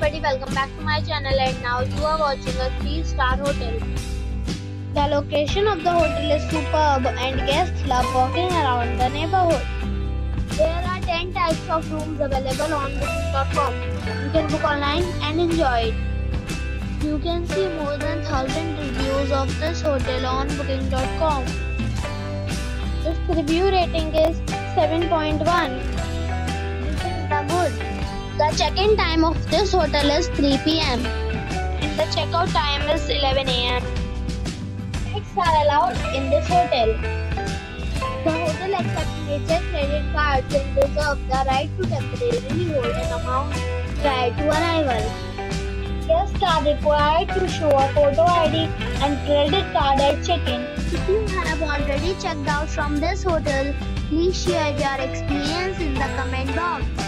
everybody, welcome back to my channel and now you are watching a 3-star hotel. The location of the hotel is superb and guests love walking around the neighborhood. There are 10 types of rooms available on booking.com. You can book online and enjoy it. You can see more than 1000 reviews of this hotel on booking.com. Its review rating is 7.1. The check-in time of this hotel is 3 p.m. and the checkout time is 11 a.m. Pets are allowed in this hotel. The hotel accepts major credit cards and reserves the right to temporarily hold an amount prior to arrival. Guests are required to show a photo ID and credit card at check-in. If you have already checked out from this hotel, please share your experience in the comment box.